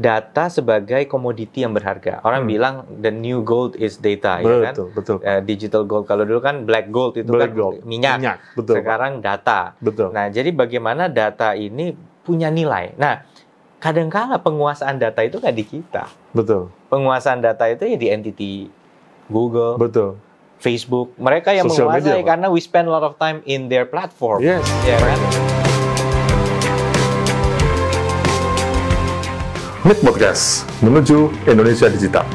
data sebagai komoditi yang berharga. Orang Hmm. bilang the new gold is data, ya kan? Betul, betul. Eh, digital gold. Kalau dulu kan black gold itu Black kan gold. minyak. betul. Pak. Sekarang data. betul. Nah, jadi bagaimana data ini punya nilai? Nah, kadangkala penguasaan data itu nggak di kita. betul. Penguasaan data itu ya di entity Google, Betul. Facebook. Mereka yang Social menguasai media, karena we spend a lot of time in their platform. Yes. Ya kan? Mid Podcast menuju Indonesia Digital.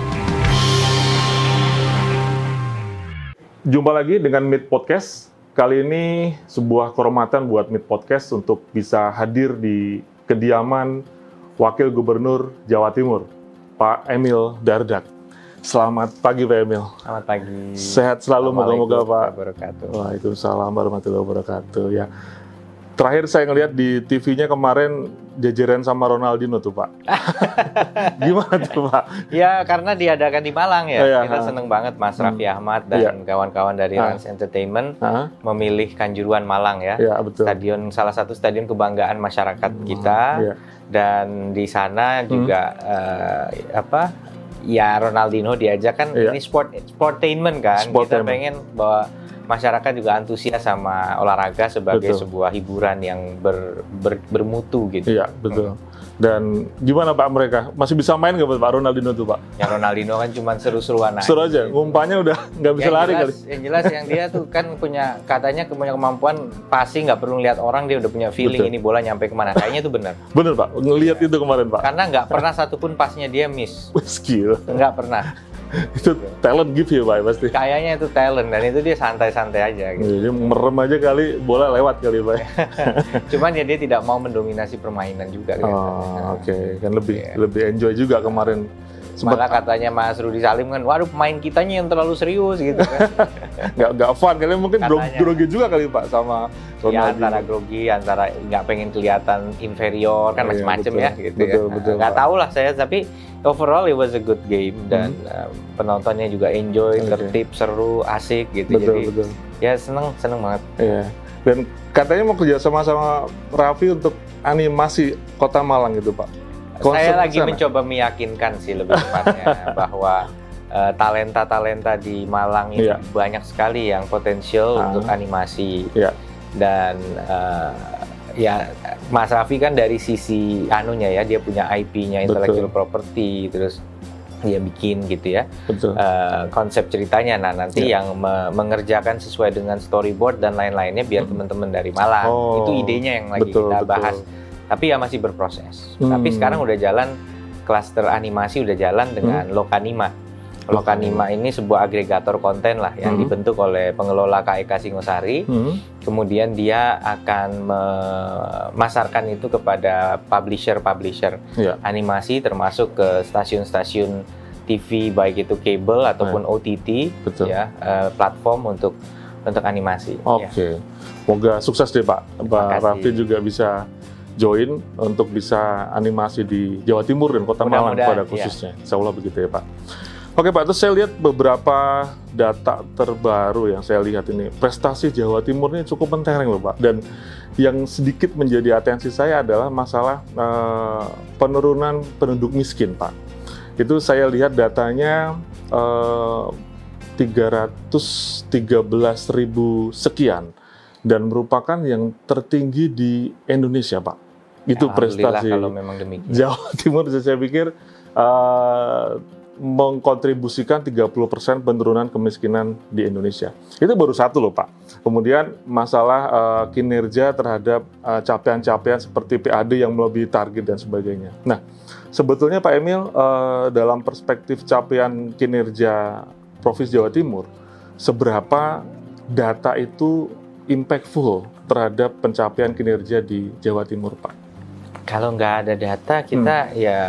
Jumpa lagi dengan Mid Podcast. Kali ini sebuah kehormatan buat Mid Podcast untuk bisa hadir di kediaman Wakil Gubernur Jawa Timur, Pak Emil Dardak. Selamat pagi Pak Emil. Selamat pagi. Sehat selalu moga-moga Pak. Waalaikumsalam warahmatullahi wabarakatuh. Ya. Terakhir saya ngelihat di TV-nya kemarin jajaran sama Ronaldinho tuh Pak. Gimana tuh Pak? Ya karena diadakan di Malang ya. Oh, iya. Kita Ha. seneng banget Mas Hmm. Raffi Ahmad dan Iya. kawan-kawan dari Ha. Rans Entertainment Hah? memilih Kanjuruhan Malang ya. Ya betul. Stadion salah satu stadion kebanggaan masyarakat kita Iya. dan di sana juga eh, apa? Ya Ronaldinho diajak kan Iya. ini sport sportainment kan. Kita Sportainment. pengen bahwa masyarakat juga antusias sama olahraga sebagai Betul. sebuah hiburan yang ber- ber- bermutu gitu. Iya betul. Dan gimana Pak mereka? Masih bisa main nggak Pak Ronaldinho tuh Pak? Yang Ronaldinho kan cuma seru-seruan Seru aja, ngumpanya udah nggak bisa yang lari jelas, kali. Yang jelas yang dia tuh kan punya katanya punya kemampuan pasti nggak perlu lihat orang dia udah punya feeling Betul. ini bola nyampe ke mana. Kayaknya itu benar. Bener Pak, ngelihat itu kemarin Pak. Karena nggak pernah satupun pasnya dia miss. Skill. Nggak pernah. itu talent gift ya Pak pasti. Kayaknya itu talent dan itu dia santai-santai aja gitu. Jadi merem aja kali bola lewat kali Pak. Cuman ya dia tidak mau mendominasi permainan juga gitu. Oh, oke. Kan lebih Iya. lebih enjoy juga kemarin. Malah katanya Mas Rudi Salim kan, waduh pemain kitanya yang terlalu serius gitu kan. nggak nggak fun kali mungkin Katanya. grogi juga kali Pak sama ya Ronaldinho. antara grogi, antara nggak pengen kelihatan inferior kan Iya, macam-macam betul. ya gitu Betul, ya. betul, Pak. tahu lah saya tapi overall it was a good game dan uh, penontonnya juga enjoy, Oke. tertib, seru, asik gitu. betul Jadi betul. ya seneng seneng banget. Iya. Dan katanya mau kerja sama sama Raffi untuk animasi Kota Malang gitu Pak. Konsep saya lagi sana. mencoba meyakinkan sih lebih tepatnya bahwa uh, talenta-talenta di Malang ini Iya. banyak sekali yang potensial Ah. untuk animasi Iya. dan uh, ya Mas Raffi kan dari sisi anunya ya dia punya IP-nya Betul. intellectual property terus dia bikin gitu ya Betul. uh, konsep ceritanya nah nanti Iya. yang me- mengerjakan sesuai dengan storyboard dan lain-lainnya biar Hmm. teman-teman dari Malang Oh, itu idenya yang lagi betul, kita betul. bahas tapi ya masih berproses. Hmm. Tapi sekarang udah jalan klaster animasi udah jalan dengan Lokanima. Lokanima ini sebuah agregator konten lah yang Hmm. dibentuk oleh pengelola KEK Singosari. Hmm. Kemudian dia akan memasarkan itu kepada publisher-publisher Iya. animasi termasuk ke stasiun-stasiun TV baik itu kabel ataupun OTT Betul. ya eh, platform untuk untuk animasi. Oke. Ya. Semoga sukses deh Pak. Pak. Raffi juga bisa join untuk bisa animasi di Jawa Timur dan Kota Malang Mudah-mudahan, pada khususnya. Insya Allah begitu ya Pak. Oke Pak, terus saya lihat beberapa data terbaru yang saya lihat ini. Prestasi Jawa Timur ini cukup mentereng loh Pak. Dan yang sedikit menjadi atensi saya adalah masalah eh, penurunan penduduk miskin Pak. Itu saya lihat datanya eh, 313 ribu sekian dan merupakan yang tertinggi di Indonesia Pak. Itu prestasi kalau memang demikian. Jawa Timur saya pikir eh, mengkontribusikan 30% penurunan kemiskinan di Indonesia. Itu baru satu loh Pak. Kemudian masalah eh, kinerja terhadap eh, capaian-capaian seperti PAD yang melebihi target dan sebagainya. Nah, sebetulnya Pak Emil eh, dalam perspektif capaian kinerja Provinsi Jawa Timur, seberapa data itu impactful terhadap pencapaian kinerja di Jawa Timur Pak? Kalau nggak ada data kita Hmm. ya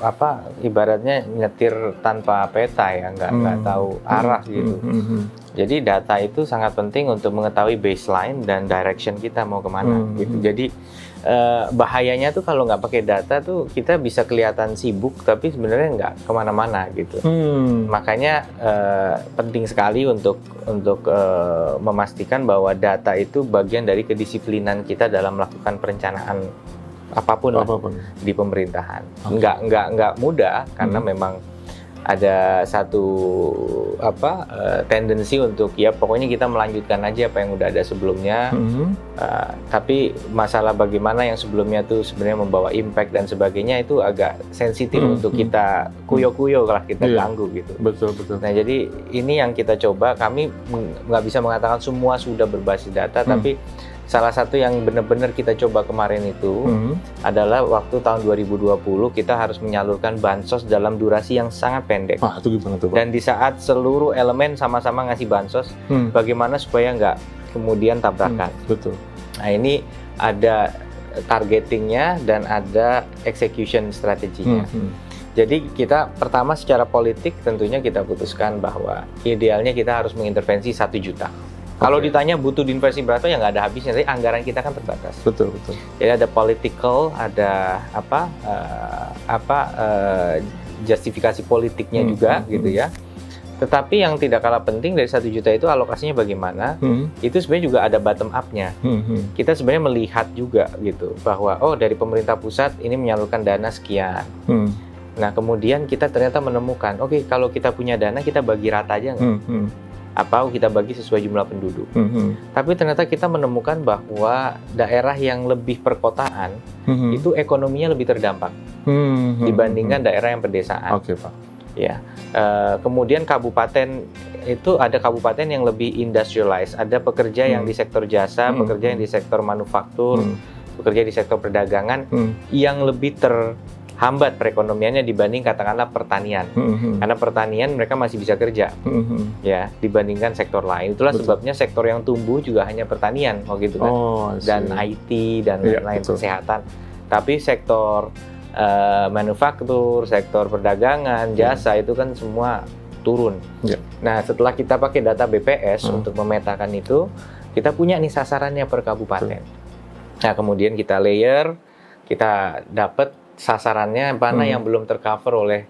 apa ibaratnya nyetir tanpa peta ya nggak nggak Hmm. tahu arah Hmm, gitu. hmm, hmm, Jadi data itu sangat penting untuk mengetahui baseline dan direction kita mau ke mana Hmm. gitu. Jadi eh, bahayanya tuh kalau nggak pakai data tuh kita bisa kelihatan sibuk tapi sebenarnya nggak ke mana-mana gitu. Hmm. Makanya eh, penting sekali untuk untuk eh, memastikan bahwa data itu bagian dari kedisiplinan kita dalam melakukan perencanaan apa pun, lah Apa pun. di pemerintahan. Oke. Nggak nggak nggak mudah karena Hmm. memang ada satu apa eh, tendensi untuk ya pokoknya kita melanjutkan aja apa yang udah ada sebelumnya. Mhm. Uh, tapi masalah bagaimana yang sebelumnya tuh sebenarnya membawa impact dan sebagainya itu agak sensitif Hmm, untuk hmm. kita kuyo-kuyo lah kita Iya. ganggu gitu. Betul betul. Nah jadi ini yang kita coba kami nggak bisa mengatakan semua sudah berbasis data Hmm. tapi salah satu yang benar-benar kita coba kemarin itu Mhm. adalah waktu tahun 2020 kita harus menyalurkan bansos dalam durasi yang sangat pendek. Wah itu gimana tuh Pak? Dan di saat seluruh elemen sama-sama ngasih bansos, Hmm. bagaimana supaya nggak kemudian tabrakan. Hmm, Betul. Nah ini ada targetingnya dan ada execution strateginya. Hmm, hmm. Jadi kita pertama secara politik tentunya kita putuskan bahwa idealnya kita harus mengintervensi satu juta. Kalau Oke. ditanya butuh diinvestasi berapa ya nggak ada habisnya, tapi anggaran kita kan terbatas. Betul betul. Jadi ada political, ada apa eh, apa eh, justifikasi politiknya Hmm, juga hmm, gitu ya. Tetapi yang tidak kalah penting dari satu juta itu alokasinya bagaimana? Hmm, Itu sebenarnya juga ada bottom up-nya hmm, hmm. kita sebenarnya melihat juga gitu bahwa oh dari pemerintah pusat ini menyalurkan dana sekian. Hmm, Nah kemudian kita ternyata menemukan oke kalau kita punya dana kita bagi rata aja nggak? hmm, hmm, Apa kita bagi sesuai jumlah penduduk? hmm, hmm. Tapi ternyata kita menemukan bahwa daerah yang lebih perkotaan Hmm, itu ekonominya lebih terdampak hmm, hmm, dibandingkan hmm. daerah yang pedesaan. Oke Pak. Ya. Eh, kemudian kabupaten itu ada kabupaten yang lebih industrialized, ada pekerja yang Hmm. di sektor jasa, Hmm. pekerja yang di sektor manufaktur, Hmm, bekerja di sektor perdagangan hmm, yang lebih terhambat perekonomiannya dibanding katakanlah pertanian. hmm, hmm. Karena pertanian mereka masih bisa kerja Hmm, hmm. ya dibandingkan sektor lain. Itulah Betul. sebabnya sektor yang tumbuh juga hanya pertanian waktu itu kan. Oh. Dan IT dan Iya, lain-lain betul. kesehatan. Tapi sektor eh, manufaktur, sektor perdagangan, Iya. jasa itu kan semua turun. Iya. Nah, setelah kita pakai data BPS Hmm. untuk memetakan itu, kita punya nih sasarannya per kabupaten. Nah, kemudian kita layer, kita dapat sasarannya mana Hmm. yang belum tercover oleh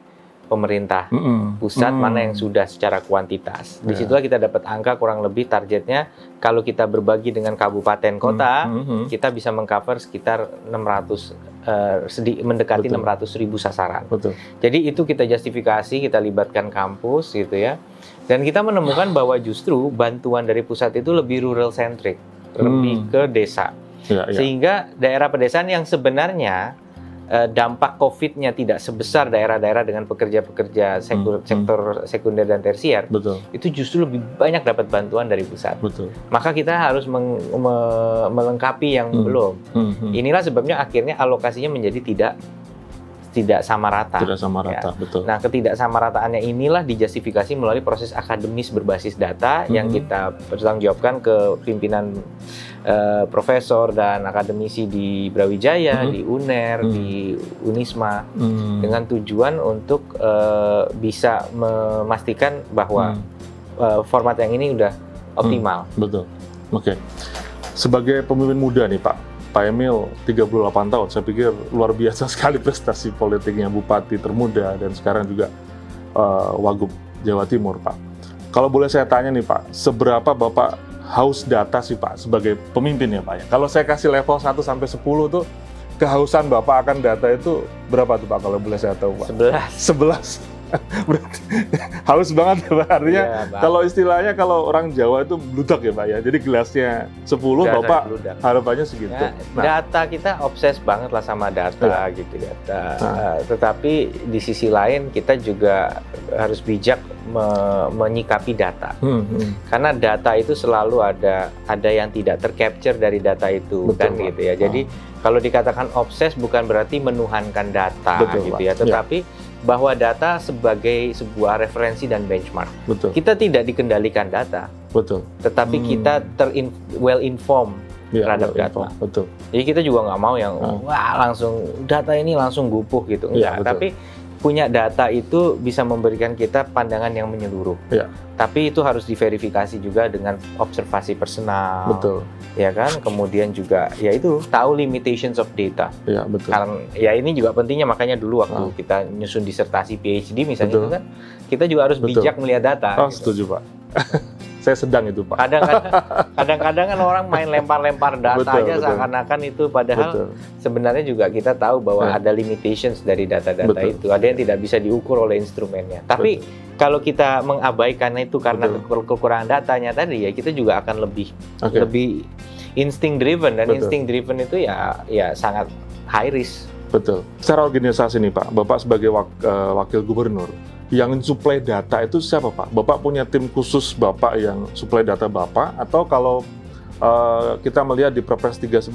pemerintah Hmm, hmm. pusat, Hmm. mana yang sudah secara kuantitas. Ya. Di situlah kita dapat angka kurang lebih targetnya kalau kita berbagi dengan kabupaten kota, Hmm, hmm, hmm. kita bisa mengcover sekitar 600 eh, sedi- mendekati Betul. 600 ribu sasaran. Betul. Jadi itu kita justifikasi, kita libatkan kampus gitu ya. Dan kita menemukan bahwa justru bantuan dari pusat itu lebih rural centric, lebih Hmm. ke desa. Ya, ya. Sehingga daerah pedesaan yang sebenarnya eh, dampak COVID-nya tidak sebesar daerah-daerah dengan pekerja-pekerja sektor, Hmm, hmm. sektor sekunder dan tersier, Betul. itu justru lebih banyak dapat bantuan dari pusat. Betul. Maka kita harus meng- me- melengkapi yang Hmm. belum. Hmm, hmm. Inilah sebabnya akhirnya alokasinya menjadi tidak tidak sama rata. Tidak sama rata, betul. Nah, ketidaksamarataannya inilah dijustifikasi melalui proses akademis berbasis data yang Mhm. kita pertanggungjawabkan ke pimpinan eh, profesor dan akademisi di Brawijaya, Mhm. di UNER, Mhm. di Unisma Hmm. dengan tujuan untuk eh, bisa memastikan bahwa Hmm. eh, format yang ini udah optimal. Betul. Oke. Sebagai pemimpin muda nih Pak, Pak Emil 38 tahun, saya pikir luar biasa sekali prestasi politiknya Bupati termuda dan sekarang juga eh, Wagub Jawa Timur Pak. Kalau boleh saya tanya nih Pak, seberapa Bapak haus data sih Pak sebagai pemimpin ya Pak ya? Kalau saya kasih level 1 sampai 10 tuh kehausan Bapak akan data itu berapa tuh Pak kalau boleh saya tahu Pak? Sebelas. 11. Berarti haus banget ya Pak. Artinya Ya, kalau istilahnya kalau orang Jawa itu bludak ya Pak ya. Jadi gelasnya 10 Dasar Bapak bludak. harapannya segitu. Ya, Nah, data kita obses banget lah sama data gitu data. Nah. Eh, tetapi di sisi lain kita juga harus bijak me- menyikapi data. hmm, hmm, Karena data itu selalu ada ada yang tidak tercapture dari data itu Betul, kan Pak. gitu ya. Jadi kalau dikatakan obses bukan berarti menuhankan data Betul, gitu Pak. ya, Ya. Bahwa data sebagai sebuah referensi dan benchmark. betul, Kita tidak dikendalikan data, betul. tetapi Hmm. kita terin well informed Ya, terhadap betul, data. Betul. Jadi kita juga nggak mau yang Ah. wah langsung data ini langsung gupuh gitu, Iya, enggak. betul. Tapi punya data itu bisa memberikan kita pandangan yang menyeluruh. Iya. Tapi itu harus diverifikasi juga dengan observasi personal, Betul. ya kan? Kemudian juga ya itu tahu limitations of data. Ya, betul. Karena ya ini juga pentingnya makanya dulu waktu Ah. kita nyusun disertasi PhD misalnya Betul. itu kan kita juga harus Betul. bijak melihat data. Oh, gitu. setuju Pak. saya sedang itu Pak. Kadang-kadang, kan orang main lempar-lempar data Betul, aja betul. seakan-akan itu padahal Betul. sebenarnya juga kita tahu bahwa Ya. ada limitations dari data-data Betul. itu. Ada yang tidak bisa diukur oleh instrumennya. Tapi kalau kita mengabaikan itu karena Betul. kekur- kekurangan datanya tadi ya kita juga akan lebih Oke. lebih insting driven dan Betul. insting driven itu ya ya sangat high risk. Betul. Secara organisasi nih Pak, Bapak sebagai wak- eh, wakil gubernur, yang supply data itu siapa Pak? Bapak punya tim khusus Bapak yang supply data Bapak, atau kalau eh, kita melihat di Perpres 39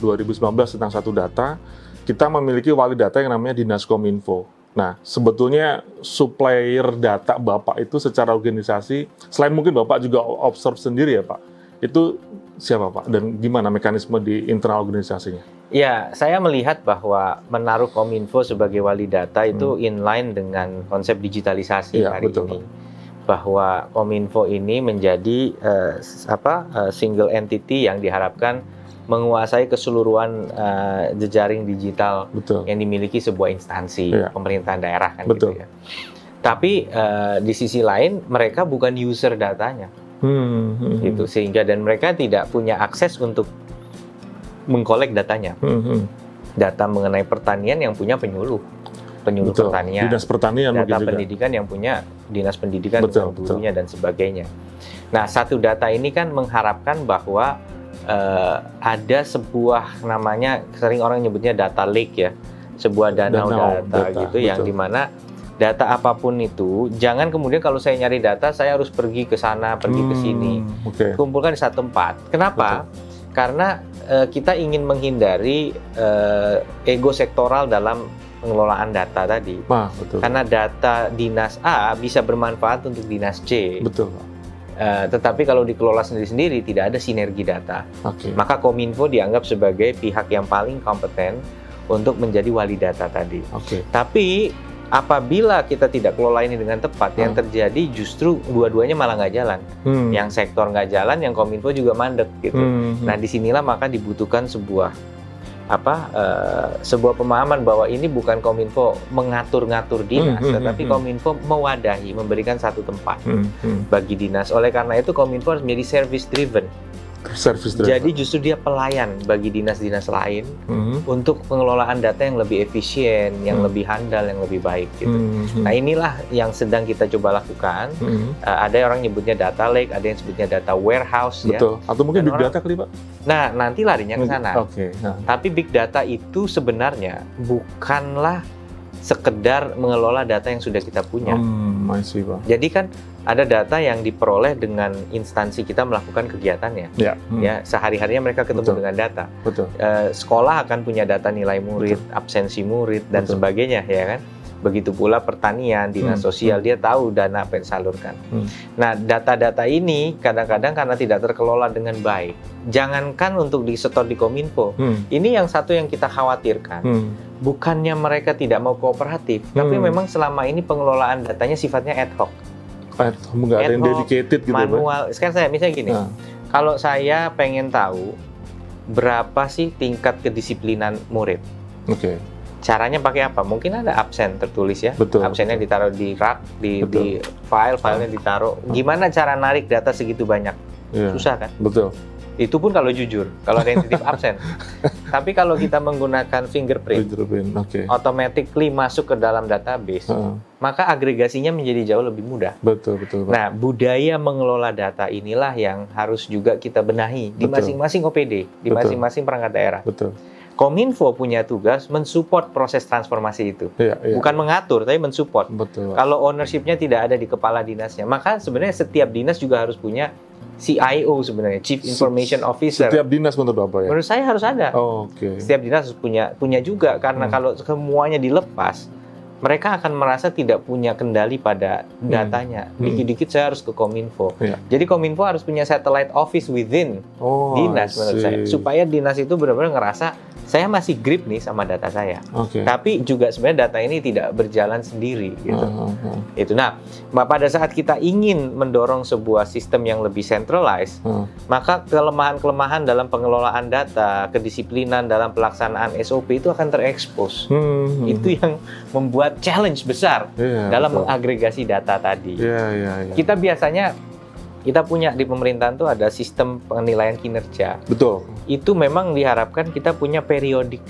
2019 tentang satu data, kita memiliki wali data yang namanya Dinas Kominfo. Nah, sebetulnya supplier data Bapak itu secara organisasi, selain mungkin Bapak juga observe sendiri ya Pak, itu siapa Pak? Dan gimana mekanisme di internal organisasinya? Ya, saya melihat bahwa menaruh Kominfo sebagai wali data itu inline dengan konsep digitalisasi Hmm. Iya, hari betul, ini. Bahwa Kominfo ini menjadi s- apa eh, single entity yang diharapkan menguasai keseluruhan eh, jejaring digital Betul. yang dimiliki sebuah instansi Iya. pemerintahan daerah kan Betul. gitu ya. Tapi eh, di sisi lain mereka bukan user datanya Hmm, hmm, gitu. sehingga dan mereka tidak punya akses untuk mengkolek datanya. Hmm, hmm. data mengenai pertanian yang punya penyuluh. Penyuluh Betul. pertanian. Dinas pertanian data mungkin juga. pendidikan yang punya. Dinas pendidikan Betul, gurunya dan sebagainya. Nah satu data ini kan mengharapkan bahwa eh, ada sebuah namanya sering orang nyebutnya data lake ya. Sebuah danau, Danau data, data, gitu yang betul. di mana data apa pun itu jangan kemudian kalau saya nyari data saya harus pergi ke sana pergi ke sini Hmm, Oke. kumpulkan di satu tempat. Kenapa? Karena eh, kita ingin menghindari eh, ego sektoral dalam pengelolaan data tadi. Nah, betul. Karena data dinas A bisa bermanfaat untuk dinas C, Betul. Eh, tetapi kalau dikelola sendiri-sendiri tidak ada sinergi data. Oke. Maka Kominfo dianggap sebagai pihak yang paling kompeten untuk menjadi wali data tadi. Oke. Tapi apabila kita tidak kelola ini dengan tepat, yang Hmm. terjadi justru dua-duanya malah nggak jalan Hmm. yang sektor nggak jalan, yang kominfo juga mandek gitu. Hmm, hmm. Nah di sinilah maka dibutuhkan sebuah apa eh, sebuah pemahaman bahwa ini bukan kominfo mengatur-ngatur dinas, Hmm, hmm, tetapi hmm, hmm. kominfo mewadahi, memberikan satu tempat Hmm, hmm. bagi dinas. Oleh karena itu kominfo harus menjadi service driven. Service driver. Jadi justru dia pelayan bagi dinas-dinas lain Hmm, untuk pengelolaan data yang lebih efisien, yang Hmm. lebih handal, yang lebih baik gitu. hmm, hmm. Nah inilah yang sedang kita coba lakukan. Hmm, Eh, ada orang nyebutnya data lake, ada yang sebutnya data warehouse ya. Betul. Atau mungkin Dan big orang- data kali Pak? Nah, nanti larinya ke sana. Oke. Nah. Tapi big data itu sebenarnya bukanlah sekedar mengelola data yang sudah kita punya. Hmm, I see, Pak. Jadi kan ada data yang diperoleh dengan instansi kita melakukan kegiatannya. Ya. hmm, Ya, sehari-harinya mereka ketemu Betul. dengan data. Betul. Eh, sekolah akan punya data nilai murid, absensi murid dan Betul. sebagainya, ya kan? Begitu pula pertanian, dinas Hmm, sosial, dia tahu dana apa yang disalurkan. Hmm. Nah, data-data ini kadang-kadang karena tidak terkelola dengan baik, jangankan untuk disetor di Kominfo, Hmm, ini yang satu yang kita khawatirkan. hmm. Bukannya mereka tidak mau kooperatif, tapi Hmm. memang selama ini pengelolaan datanya sifatnya ad hoc, nggak ada yang dedicated gitu, manual. Sekarang saya misalnya gini, Nah, kalau saya pengen tahu berapa sih tingkat kedisiplinan murid, Oke. caranya pakai apa? Mungkin ada absen tertulis ya, Betul, absennya betul. ditaruh di rak, di, Betul. di file, filenya ditaruh. Gimana cara narik data segitu banyak? Iya. Susah kan? Betul. Itu pun kalau jujur, kalau ada yang titip absen. Tapi kalau kita menggunakan fingerprint, Fingerprint. Oke. automatically masuk ke dalam database, Heeh. maka agregasinya menjadi jauh lebih mudah. Betul, betul, Pak. Nah, budaya mengelola data inilah yang harus juga kita benahi di Betul. masing-masing OPD, di Betul. masing-masing perangkat daerah. Betul. Kominfo punya tugas mensupport proses transformasi itu. Iya, iya. Bukan mengatur, tapi mensupport. Betul. Kalau ownership-nya tidak ada di kepala dinasnya, maka sebenarnya setiap dinas juga harus punya CIO sebenarnya, Chief Information Officer. Setiap dinas menurut Bapak ya? Menurut saya harus ada. Oh, Oke. Setiap dinas harus punya punya juga karena Hmm. kalau semuanya dilepas, mereka akan merasa tidak punya kendali pada datanya. Hmm. Dikit-dikit saya harus ke Kominfo. Iya. Jadi Kominfo harus punya satellite office within Oh, dinas menurut saya, supaya dinas itu benar-benar ngerasa saya masih grip nih sama data saya. Oke. Tapi juga sebenarnya data ini tidak berjalan sendiri gitu. Ah, ah. Itu. Nah, pada saat kita ingin mendorong sebuah sistem yang lebih centralized, Ah. maka kelemahan-kelemahan dalam pengelolaan data, kedisiplinan dalam pelaksanaan SOP itu akan terekspos. Hmm, hmm. Itu yang membuat challenge besar Iya, dalam betul. mengagregasi data tadi. Iya, iya, iya. Kita biasanya kita punya di pemerintahan tuh ada sistem penilaian kinerja. Betul. Itu memang diharapkan kita punya periodik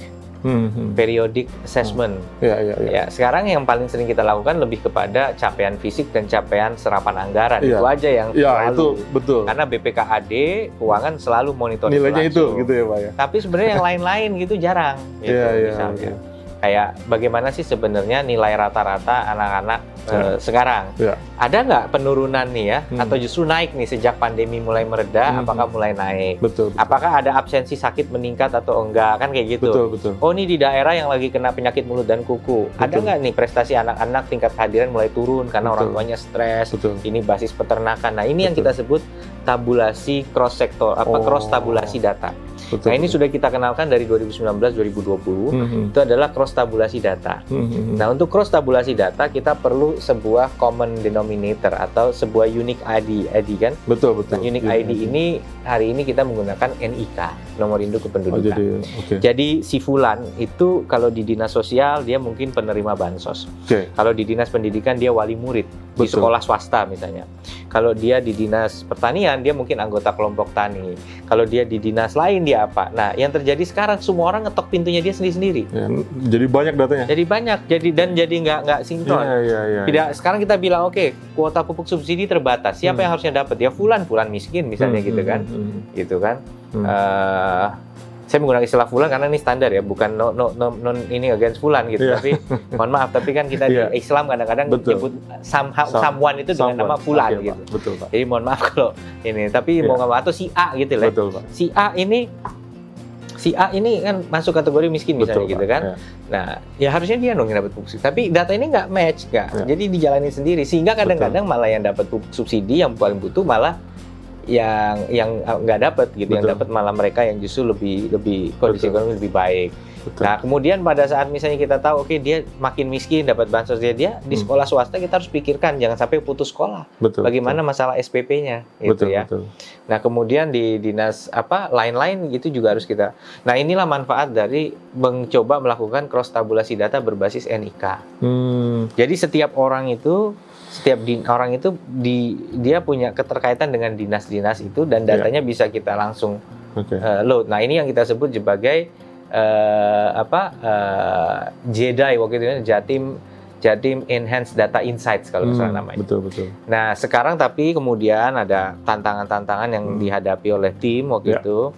Hmm, hmm. periodic assessment. Ya, ya, ya. Ya, sekarang yang paling sering kita lakukan lebih kepada capaian fisik dan capaian serapan anggaran. Iya. Itu aja yang Ya, selalu. itu betul. Karena BPKAD keuangan selalu monitor Nilainya itu gitu ya, Pak ya. Tapi sebenarnya yang lain-lain gitu jarang. Gitu, Iya, iya, misalnya. iya. Kayak bagaimana sih sebenarnya nilai rata-rata anak-anak eh, sekarang? Ya. Ada nggak penurunan nih ya? Hmm. Atau justru naik nih sejak pandemi mulai mereda? Hmm. Apakah mulai naik? Betul. betul. Apakah ada absensi sakit meningkat atau enggak? Kan kayak gitu. Betul, betul. Oh ini di daerah yang lagi kena penyakit mulut dan kuku. Ada Betul. nggak nih prestasi anak-anak tingkat kehadiran mulai turun karena Betul. orang tuanya stres. Betul. Ini basis peternakan. Nah ini yang Betul. kita sebut tabulasi cross sektor, apa Oh. cross tabulasi data. Betul. Nah ini sudah kita kenalkan dari 2019-2020. Hmm, hmm. Itu adalah cross tabulasi data. Hmm, hmm. Nah untuk cross tabulasi data kita perlu sebuah common denominator atau sebuah unique ID, ID kan? betul, betul. Nah, unique Iya, ID iya. ini hari ini kita menggunakan NIK, nomor induk Oh, kependudukan. jadi oke. Jadi si Fulan itu kalau di dinas sosial dia mungkin penerima bansos. Oke. Kalau di dinas pendidikan dia wali murid di Betul. sekolah swasta misalnya. Kalau dia di dinas pertanian dia mungkin anggota kelompok tani. Kalau dia di dinas lain dia apa? Nah, yang terjadi sekarang semua orang ngetok pintunya dia sendiri-sendiri. Ya, jadi banyak datanya. Jadi banyak, jadi dan jadi nggak nggak sinkron. Iya, iya, iya. Tidak sekarang kita bilang oke kuota pupuk subsidi terbatas. Siapa Hmm. yang harusnya dapat? Ya Fulan, Fulan miskin misalnya Hmm, gitu hmm, kan, hmm, hmm. gitu kan. Hmm. Eh, saya menggunakan istilah fulan karena ini standar ya, bukan no, no, no, non ini against fulan gitu. Iya. Tapi mohon maaf, tapi kan kita Iya. di Islam kadang-kadang Betul. nyebut somehow, Some- someone itu dengan nama Someone. fulan Oke, gitu. Pak. Betul, Pak. Jadi mohon maaf kalau ini, tapi Iya. mau nggak mau atau si A gitu lah. Betul, Pak. Si A ini si A ini kan masuk kategori miskin misalnya Betul, gitu kan. Ya. Nah, ya harusnya dia dong yang dapat pupuk subsidi. Tapi data ini nggak match, nggak. Ya. Jadi dijalanin sendiri. Sehingga kadang-kadang malah yang dapat pupuk subsidi yang paling butuh malah yang yang uh, nggak dapat gitu. Yang Betul. dapat malah mereka yang justru lebih lebih kondisi Betul. ekonomi lebih baik. Betul. Nah, kemudian pada saat misalnya kita tahu, oke dia makin miskin dapat bansos dia, dia di Hmm. sekolah swasta kita harus pikirkan jangan sampai putus sekolah. betul. Bagaimana masalah SPP-nya, gitu betul, ya. Betul. Nah, kemudian di dinas apa lain-lain gitu juga harus kita. Nah, inilah manfaat dari mencoba melakukan cross tabulasi data berbasis NIK. Hmm, Jadi setiap orang itu setiap di, orang itu di dia punya keterkaitan dengan dinas-dinas itu dan Iya. datanya bisa kita langsung Oke. eh, load. Nah, ini yang kita sebut sebagai eh, apa eh, JEDI waktu itu Jatim Jatim Enhanced Data Insights kalau Hmm, namanya. Betul, betul. Nah, sekarang tapi kemudian ada tantangan-tantangan yang Hmm. dihadapi oleh tim waktu Ya. itu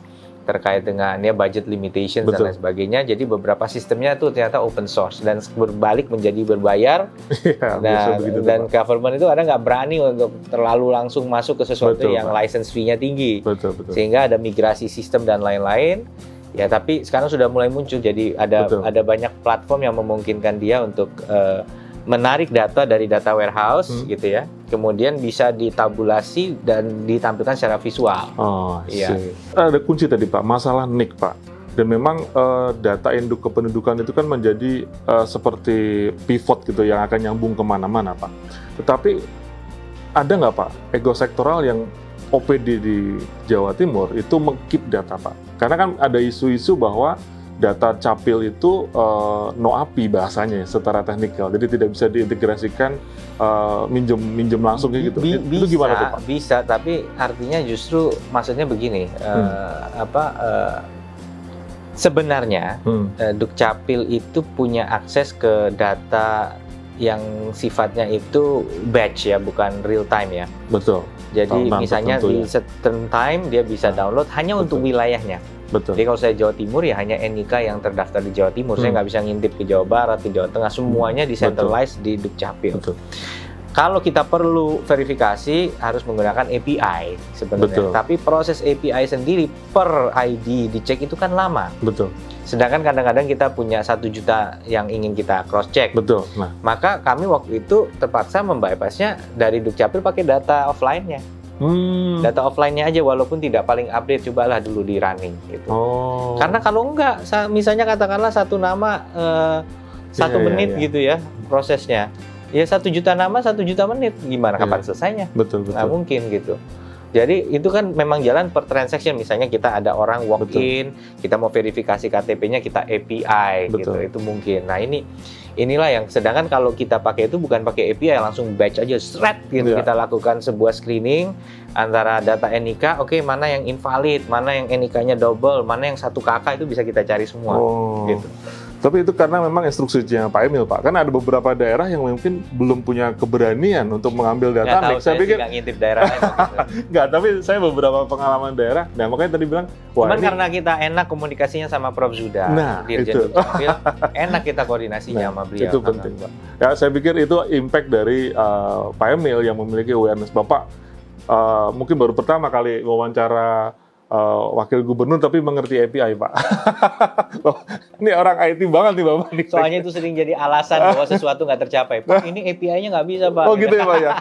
terkait dengan ya budget limitations dan lain sebagainya. Jadi beberapa sistemnya itu ternyata open source dan berbalik menjadi berbayar. Iya, biasa Nah, begitu, dan Pak. government itu ada nggak berani untuk terlalu langsung masuk ke sesuatu Betul, yang Pak. license fee-nya tinggi. Betul, betul. Sehingga ada migrasi sistem dan lain-lain. Ya, tapi sekarang sudah mulai muncul. Jadi ada Betul. ada banyak platform yang memungkinkan dia untuk eh, menarik data dari data warehouse Hmm. gitu ya. Kemudian bisa ditabulasi dan ditampilkan secara visual. Oh, Iya. Ada kunci tadi Pak, masalah NIK Pak. Dan memang eh, data induk kependudukan itu kan menjadi eh, seperti pivot gitu yang akan nyambung ke mana-mana Pak. Tetapi ada nggak Pak ego sektoral yang OPD di Jawa Timur itu mengkeep data Pak? Karena kan ada isu-isu bahwa data capil itu eh, no API bahasanya ya, secara teknikal, jadi tidak bisa diintegrasikan eh, minjem minjem langsung kayak gitu. Bi- itu gimana tuh Pak? Bisa, tapi artinya justru maksudnya begini, eh, Hmm. apa eh, sebenarnya Hmm. eh, Dukcapil itu punya akses ke data yang sifatnya itu batch ya, bukan real time ya. Betul. Jadi misalnya di certain time dia bisa Nah, download hanya untuk betul. wilayahnya. Betul. Jadi kalau saya Jawa Timur ya hanya NIK yang terdaftar di Jawa Timur. Saya Hmm. nggak bisa ngintip ke Jawa Barat, ke Jawa Tengah. Semuanya decentralized di Dukcapil. Betul. Kalau kita perlu verifikasi harus menggunakan API sebenarnya. Betul. Tapi proses API sendiri per ID dicek itu kan lama. Betul. Sedangkan kadang-kadang kita punya satu juta yang ingin kita cross check. Betul. Nah, Maka kami waktu itu terpaksa membypassnya dari Dukcapil pakai data offline-nya. Hmm. Data offline-nya aja walaupun tidak paling update cobalah dulu di running gitu. Oh. Karena kalau enggak, sa- misalnya katakanlah satu nama eh, satu Iya, iya, menit iya. gitu ya prosesnya, ya satu juta nama satu juta menit, gimana kapan Iya. selesainya? betul betul. Nggak mungkin gitu. Jadi itu kan memang jalan per transaction. Misalnya kita ada orang walk Betul. in, kita mau verifikasi KTP-nya kita API gitu, Betul. itu mungkin. Nah ini inilah yang sedangkan kalau kita pakai itu bukan pakai API langsung batch aja thread gitu Iya. kita lakukan sebuah screening antara data NIK oke mana yang invalid mana yang NIK-nya double mana yang satu kakak itu bisa kita cari semua Oh. gitu Tapi itu karena memang instruksinya Pak Emil, Pak. Kan ada beberapa daerah yang mungkin belum punya keberanian untuk mengambil nggak data tahu mix. saya, Saya pikir nggak ngintip daerah lain. Enggak, tapi saya beberapa pengalaman daerah. Nah, makanya tadi bilang, wah Cuman ini karena kita enak komunikasinya sama Prof Zuda, Nah, Dirjen itu. Dukcapil, enak kita koordinasinya Nah, sama beliau. itu penting, Pak. Ya, saya pikir itu impact dari uh, Pak Emil yang memiliki awareness. Bapak uh, mungkin baru pertama kali wawancara uh, wakil gubernur tapi mengerti API, Pak. Loh, ini orang IT banget nih, Bapak. nih. Soalnya itu sering jadi alasan bahwa sesuatu nggak tercapai. Pak, ini API-nya nggak bisa, Pak. Oh gitu ya Pak ya.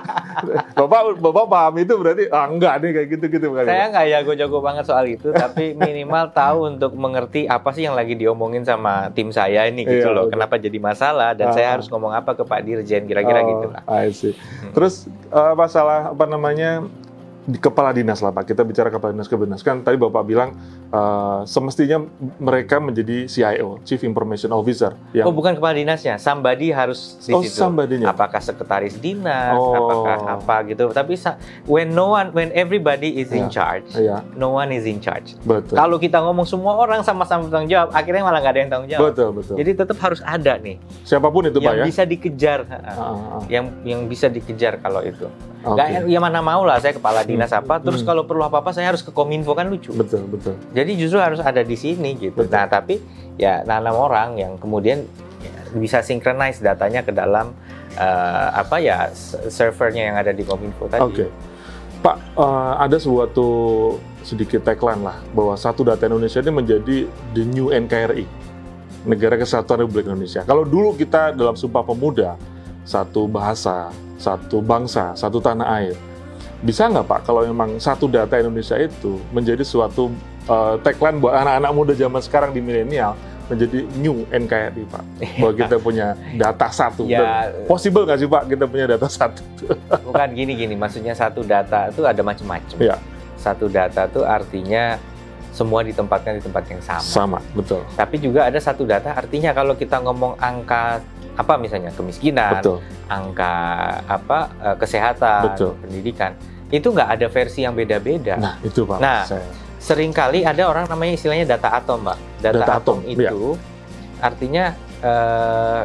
Bapak Bapak paham itu berarti ah enggak nih kayak gitu-gitu Pak. Saya nggak jago-jago banget soal itu, tapi minimal tahu untuk mengerti apa sih yang lagi diomongin sama tim saya ini gitu Iya, loh. betul. Kenapa jadi masalah dan saya Ah. harus ngomong apa ke Pak Dirjen kira-kira Oh, gitu lah. I see. Terus eh, masalah apa namanya di kepala dinas lah Pak. Kita bicara kepala dinas kepala dinas kan tadi Bapak bilang eh, semestinya mereka menjadi CIO, Chief Information Officer yang Oh bukan kepala dinasnya, somebody harus di Oh, situ. somebody-nya. Apakah sekretaris dinas, Oh. apakah apa gitu. Tapi when no one, when everybody is in Iya. charge, Iya, no one is in charge. betul. Kalau kita ngomong semua orang sama-sama tanggung jawab, akhirnya malah nggak ada yang tanggung jawab. Betul, betul. Jadi tetap harus ada nih Siapa pun itu Pak yang ya. bisa dikejar, Ah, ah, ah. yang yang bisa dikejar kalau itu. Oke. Nggak, ya mana mau lah saya kepala dinas Hmm. apa, terus Hmm. kalau perlu apa-apa saya harus ke kominfo kan lucu. Betul, betul. Jadi justru harus ada di sini gitu. Betul. Nah tapi ya nanam orang yang kemudian ya, bisa synchronize datanya ke dalam eh, apa ya servernya yang ada di kominfo tadi. Oke. Pak, eh, ada suatu sedikit tagline lah bahwa satu data Indonesia ini menjadi the new NKRI, Negara Kesatuan Republik Indonesia. Kalau dulu kita dalam Sumpah Pemuda, satu bahasa, satu bangsa, satu tanah air. Bisa nggak Pak, kalau memang satu data Indonesia itu menjadi suatu eh, tagline buat anak-anak muda zaman sekarang di milenial, menjadi new NKRI Pak. Bahwa kita punya data satu. Ya Dan possible nggak sih Pak kita punya data satu? bukan gini-gini, maksudnya satu data itu ada macam-macam. Iya. Satu data itu artinya semua ditempatkan di tempat yang sama. Sama, betul. Tapi juga ada satu data artinya kalau kita ngomong angka apa misalnya kemiskinan, Betul. angka apa eh, kesehatan, Betul. pendidikan, itu nggak ada versi yang beda-beda. Nah, itu Pak. Nah, saya. Seringkali ada orang namanya istilahnya data atom, Mbak. Data, Data atom, atom, iya. itu artinya eh,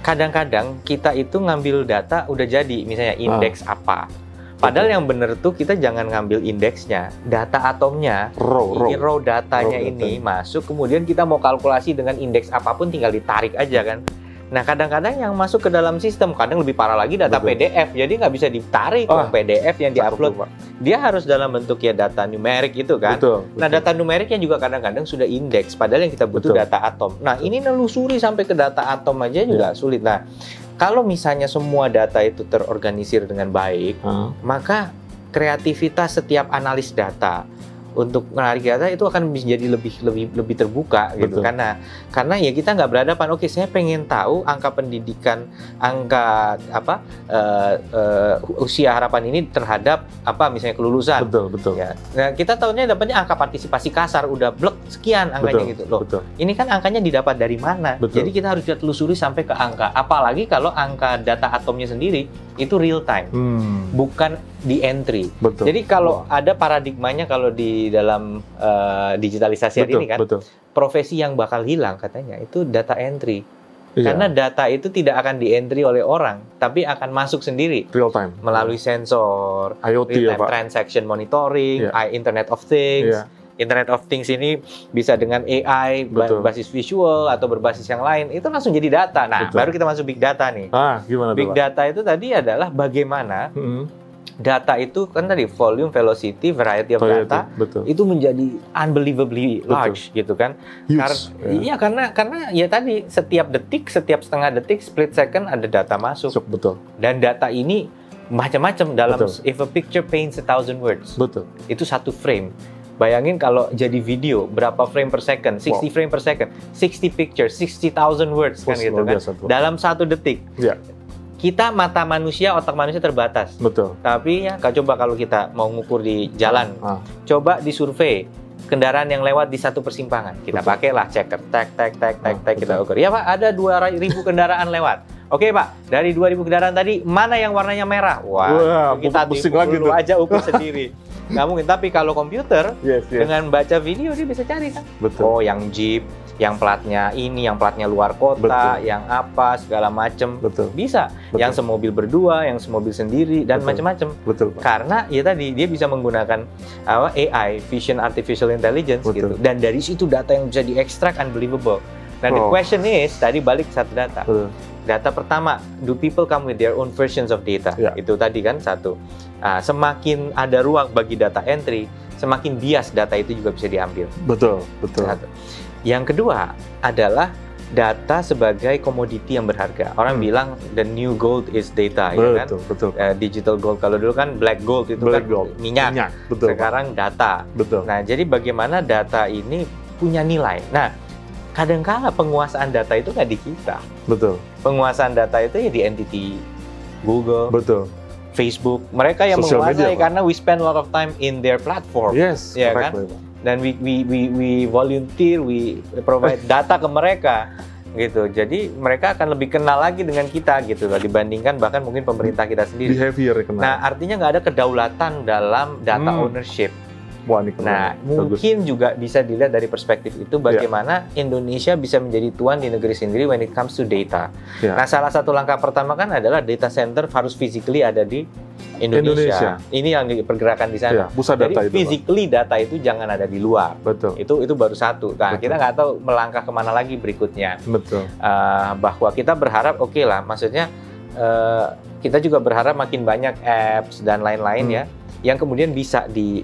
kadang-kadang kita itu ngambil data udah jadi, misalnya Ah. indeks apa. Padahal yang benar tuh kita jangan ngambil indeksnya, data atomnya. Raw, raw. Ini raw datanya Raw ini datanya. masuk, kemudian kita mau kalkulasi dengan indeks apa pun tinggal ditarik aja kan. Nah kadang-kadang yang masuk ke dalam sistem, kadang lebih parah lagi data Betul. PDF, jadi nggak bisa ditarik Ah, Wong PDF yang diupload. Dia harus dalam bentuk ya data numerik itu kan. Betul. Nah, betul. data numeriknya juga kadang-kadang sudah indeks, padahal yang kita butuh Betul. data atom. Nah, ini nelusuri sampai ke data atom aja juga Iya. sulit. Nah, kalau misalnya semua data itu terorganisir dengan baik, Ah, maka kreativitas setiap analis data untuk menarik data itu akan menjadi lebih lebih lebih terbuka gitu Betul. karena karena ya kita nggak berhadapan oke saya pengen tahu angka pendidikan angka apa eh, eh, usia harapan ini terhadap apa misalnya kelulusan betul, betul. Ya, nah kita tahunya dapatnya angka partisipasi kasar udah blek sekian angkanya betul, gitu loh. Betul. Ini kan angkanya didapat dari mana? Betul. Jadi kita harus lihat telusuri sampai ke angka. Apalagi kalau angka data atomnya sendiri itu real time, Hmm, bukan di entry. betul. Jadi kalau ada paradigmanya kalau di dalam eh, digitalisasi hari betul, ini kan betul. profesi yang bakal hilang katanya itu data entry. Iya, Karena data itu tidak akan di entry oleh orang, tapi akan masuk sendiri real time. melalui sensor, IoT real ya, time Pak. transaction monitoring. I- Internet of Things. Iya, Internet of Things ini bisa dengan AI Betul. berbasis visual atau berbasis yang lain itu langsung jadi data. Nah, Betul. baru kita masuk big data nih. Ah, gimana Big tuh, data itu tadi adalah bagaimana Hmm, data itu kan tadi volume, velocity, variety of variety, data betul. itu menjadi unbelievably Betul. large gitu kan. Huge, Kar- ya. Iya karena karena ya tadi setiap detik, setiap setengah detik, split second ada data masuk Masuk, betul, dan data ini macam-macam dalam Betul. if a picture paints a thousand words betul. itu satu frame. Bayangin kalau jadi video berapa frame per second, 60 frame per second, 60 pictures, 60,000 words kan Wah, gitu kan. biasa tuh. Dalam satu detik. Iya. Kita mata manusia, otak manusia terbatas. Betul. Tapi ya, coba kalau kita mau ngukur di jalan, Ah, coba disurvei kendaraan yang lewat di satu persimpangan. Kita Betul. pakailah checker, tag, tag, tag, tag, Ah, tag, kita ukur. Ya Pak, ada 2000 kendaraan lewat. Oke Pak, dari 2000 kendaraan tadi, mana yang warnanya merah? Wah, Wah, kita pusing lagi dulu tuh. aja ukur sendiri. Nggak mungkin, tapi kalau komputer, Yes, yes. dengan baca video dia bisa cari kan. Betul. Oh, yang Jeep, yang platnya ini, yang platnya luar kota, Betul. yang apa, segala macem. Betul. Bisa. Betul. Yang semobil berdua, yang semobil sendiri, dan Betul. macam-macam. Betul, Pak. Karena ya tadi dia bisa menggunakan apa AI, vision artificial intelligence Betul. gitu. Dan dari situ data yang bisa diekstrak unbelievable. Nah, the Oh. question is tadi balik satu data. Betul. Data pertama, do people come with their own versions of data? Ya. Itu tadi kan satu. Ah, semakin ada ruang bagi data entry, semakin bias data itu juga bisa diambil. Betul, betul. Satu. Yang kedua adalah data sebagai komoditi yang berharga. Orang Hmm. bilang the new gold is data, ya kan? Betul, betul. Eh, digital gold kalau dulu kan black gold itu Black kan gold. minyak. Minyak, betul. Sekarang data. Betul. Nah, jadi bagaimana data ini punya nilai. Nah, kadangkala penguasaan data itu nggak di kita. Betul. Penguasaan data itu ya di entity Google, Betul. Facebook. Mereka yang Social menguasai media, karena we spend a lot of time in their platform. Yes, correctly, Pak. Dan we, we, we, we volunteer, we provide data ke mereka gitu. Jadi mereka akan lebih kenal lagi dengan kita gitu loh dibandingkan bahkan mungkin pemerintah kita sendiri. Behavior ya, kenal. Nah, artinya nggak ada kedaulatan dalam data Hmm. ownership. Wah, ini keren. Nah, Bagus. Mungkin juga bisa dilihat dari perspektif itu bagaimana Indonesia bisa menjadi tuan di negeri sendiri when it comes to data. Ya. Nah, salah satu langkah pertama kan adalah data center harus physically ada di Indonesia. Indonesia. Ini yang dipergerakan di sana. Ya, pusat Jadi data itu. Pak. physically data itu jangan ada di luar. Betul. Itu itu baru satu. Nah, Betul. kita nggak tahu melangkah ke mana lagi berikutnya. Betul. Eh, bahwa kita berharap oke lah, maksudnya eh, kita juga berharap makin banyak apps dan lain-lain Hmm. ya, yang kemudian bisa di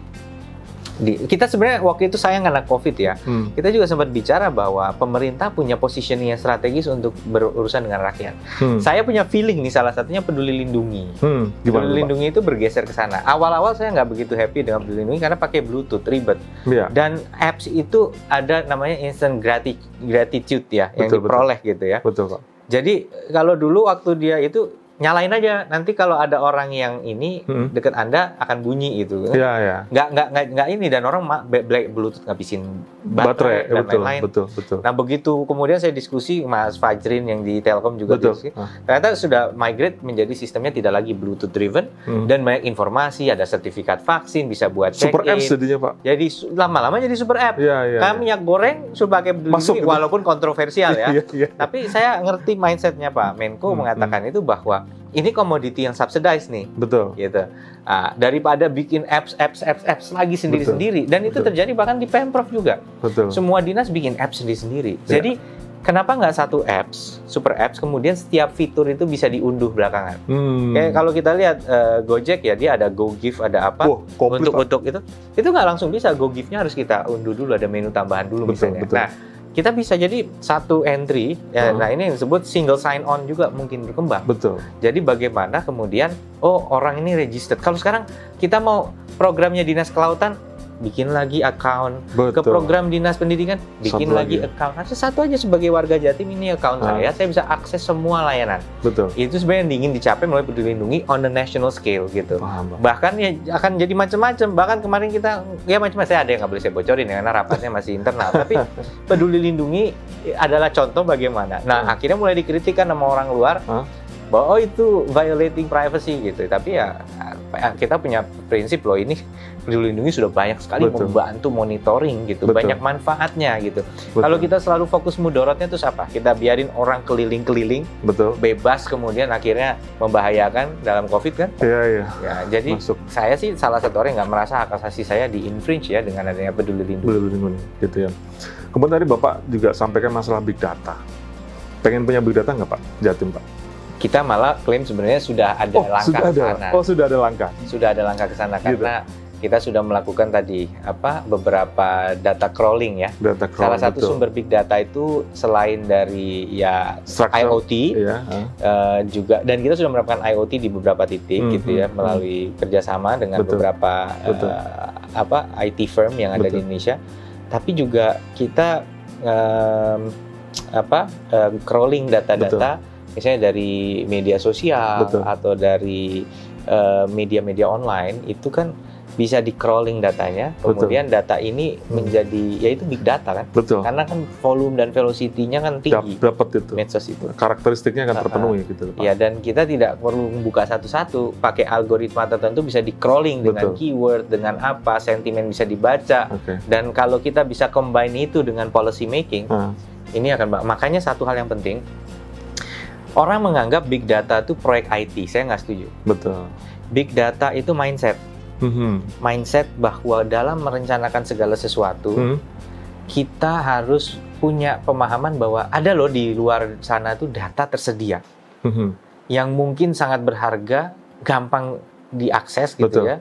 di kita sebenarnya waktu itu sayang karena covid ya Hmm. kita juga sempat bicara bahwa pemerintah punya positioning yang strategis untuk berurusan dengan rakyat. Hmm. Saya punya feeling nih salah satunya peduli lindungi. Hmm. Gimana, Peduli lindungi itu bergeser ke sana. Awal-awal saya nggak begitu happy dengan peduli lindungi karena pakai bluetooth ribet. Iya. Dan apps itu ada namanya instant grati- gratitude ya yang Betul, betul. diperoleh gitu ya. Betul, Pak. Jadi kalau dulu waktu dia itu nyalain aja nanti kalau ada orang yang ini Hmm. deket anda akan bunyi itu Iya, iya. nggak nggak nggak nggak ini dan orang black bluetooth ngabisin Baterai, baterai, dan lain-lain. betul, betul. Nah begitu kemudian saya diskusi Mas Fajrin yang di Telkom juga Betul. diskusi, Ah, ternyata sudah migrate menjadi sistemnya tidak lagi Bluetooth driven hmm. dan banyak informasi ada sertifikat vaksin bisa buat check Super apps jadinya, Pak. jadi lama-lama jadi super app. Iya, iya. Kami minyak goreng Peduli Masuk gitu. walaupun kontroversial ya. Iya, iya. Tapi saya ngerti mindsetnya Pak Menko Hmm, mengatakan itu bahwa ini komoditi yang subsidized nih, Betul. gitu. Ah, daripada bikin apps, apps, apps, apps lagi sendiri-sendiri. Dan itu Betul. terjadi bahkan di pemprov juga. Betul. Semua dinas bikin apps sendiri-sendiri. Ya. Jadi kenapa nggak satu apps, super apps, kemudian setiap fitur itu bisa diunduh belakangan. Hmm. Kayak kalau kita lihat eh, Gojek ya, dia ada GoGive, ada apa? Wah, komplit, untuk Pak. untuk itu itu nggak langsung bisa go gift-nya harus kita unduh dulu ada menu tambahan dulu Betul, misalnya betul. nah kita bisa jadi satu entry ya, Hmm. nah ini yang disebut single sign on juga mungkin berkembang Betul. jadi bagaimana kemudian oh orang ini registered kalau sekarang kita mau programnya dinas kelautan bikin lagi account Betul. ke program dinas pendidikan bikin Satu lagi lagi. account harus satu aja sebagai warga Jatim ini account Ah. saya saya bisa akses semua layanan Betul. itu sebenarnya yang ingin dicapai melalui peduli lindungi on the national scale gitu Paham, bahkan ya akan jadi macam-macam bahkan kemarin kita ya macam-macam saya ada yang nggak boleh saya bocorin ya karena rapatnya masih internal tapi peduli lindungi adalah contoh bagaimana nah Hmm. akhirnya mulai dikritikkan sama orang luar Hah? bahwa oh itu violating privacy gitu tapi ya kita punya prinsip loh ini peduli lindungi sudah banyak sekali Betul. membantu monitoring gitu Betul. banyak manfaatnya gitu Betul. kalau kita selalu fokus mudorotnya terus apa kita biarin orang keliling-keliling Betul. bebas kemudian akhirnya membahayakan dalam covid kan Iya, iya. ya jadi Masuk. saya sih salah satu orang yang nggak merasa hak asasi saya di infringe ya dengan adanya peduli lindungi. Peduli lindungi, gitu ya. Kemudian tadi Bapak juga sampaikan masalah big data. Pengen punya big data nggak Pak? Jatim Pak? Kita malah klaim sebenarnya sudah ada oh, langkah sudah ke ada. sana. Oh, sudah ada langkah. Sudah ada langkah ke sana Gitu. karena kita sudah melakukan tadi apa beberapa data crawling ya. Data Salah crawling, satu betul. sumber big data itu selain dari ya Structure. IoT Iya. ah. eh, juga dan kita sudah menerapkan IoT di beberapa titik Hmm, gitu ya hmm, melalui kerjasama dengan Betul. beberapa Betul. apa IT firm yang ada di. Indonesia. Tapi juga kita em, apa em, crawling data-data misalnya dari media sosial Betul. atau dari eh, media-media online itu kan bisa di crawling datanya, Betul. kemudian data ini menjadi yaitu big data kan, Betul. karena kan volume dan velocity-nya kan tinggi Dapat itu. medsos itu. Karakteristiknya akan Ah, terpenuhi gitu, Pak. Ya dan kita tidak perlu membuka satu-satu, pakai algoritma tertentu bisa di crawling dengan Betul. keyword, dengan apa, sentimen bisa dibaca. Oke. Dan kalau kita bisa combine itu dengan policy making, ini akan makanya satu hal yang penting. Orang menganggap big data itu proyek IT, saya nggak setuju. betul. Big data itu mindset, Mhm. mindset bahwa dalam merencanakan segala sesuatu Hmm. kita harus punya pemahaman bahwa ada loh di luar sana tuh data tersedia Mhm. yang mungkin sangat berharga, gampang diakses gitu Betul. ya,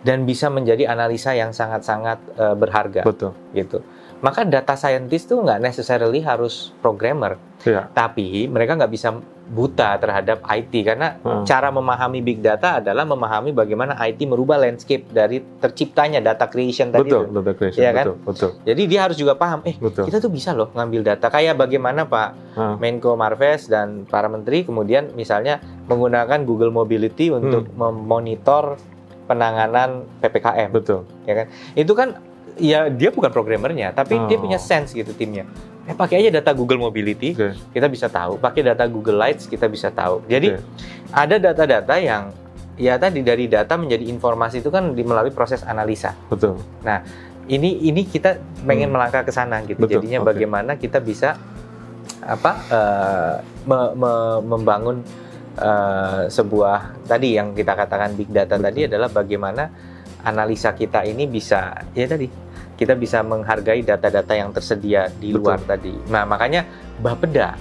dan bisa menjadi analisa yang sangat-sangat eh, berharga Betul. gitu. Maka data scientist tuh nggak necessarily harus programmer, Iya. tapi mereka nggak bisa buta terhadap IT karena Hmm. cara memahami big data adalah memahami bagaimana IT merubah landscape dari terciptanya data creation tadi. Betul, data creation. Iya kan? Betul, betul. Jadi dia harus juga paham, eh Betul. kita tuh bisa loh ngambil data kayak bagaimana Pak Ah, Menko Marves dan para menteri kemudian misalnya menggunakan Google Mobility untuk memonitor penanganan PPKM, betul. ya kan? Itu kan ya dia bukan programmernya, tapi dia Oh. punya sense gitu timnya. Eh pakai aja data Google Mobility, Oke. kita bisa tahu. Pakai data Google Lights, kita bisa tahu. Jadi Oke. ada data-data yang ya tadi dari data menjadi informasi itu kan melalui proses analisa. Betul. Ini ini kita pengen Hmm. melangkah ke sana gitu. Betul, Jadinya oke. bagaimana kita bisa apa eh, me- me- membangun eh, sebuah tadi yang kita katakan big data Betul. tadi adalah bagaimana analisa kita ini bisa ya tadi kita bisa menghargai data-data yang tersedia di Betul. luar tadi. Nah makanya Bapeda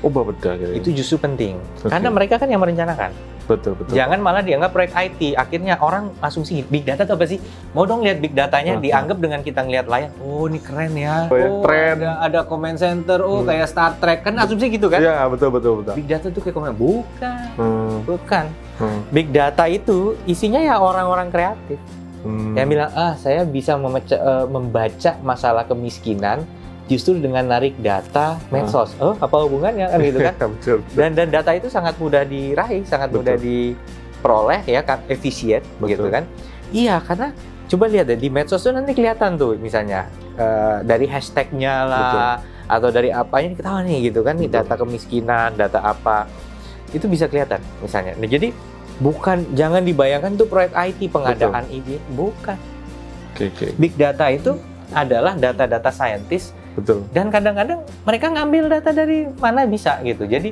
Oh, beda gitu. itu justru penting Oke. karena mereka kan yang merencanakan. betul, betul. Jangan malah dianggap proyek IT. Akhirnya orang asumsi big data itu apa sih? Mau dong lihat big datanya, dianggap dengan kita ngelihat layar. Oh ini keren ya. Oh, ya, tren. ada, ada comment center. Oh Hmm. kayak Star Trek kan asumsi gitu kan? Iya, betul, betul, betul. Big data tuh kayak komen. Bukan, Hmm, bukan. hmm, Big data itu isinya ya orang-orang kreatif hmm. yang bilang ah saya bisa memecah- eh, membaca masalah kemiskinan justru dengan narik data medsos. Oh apa hubungannya kan gitu kan? betul. dan dan data itu sangat mudah diraih, sangat Betul. mudah diperoleh ya kan efisien Betul. gitu kan. Iya, karena coba lihat deh di medsos tuh nanti kelihatan tuh misalnya eh, dari hashtagnya lah atau dari apanya kita tahu nih gitu kan nih Betul. data kemiskinan, data apa. Itu bisa kelihatan misalnya. Nah, jadi bukan jangan dibayangkan tuh proyek IT pengadaan ini bukan. Oke, oke. Big data itu adalah data-data saintis Betul. dan kadang-kadang mereka ngambil data dari mana bisa gitu jadi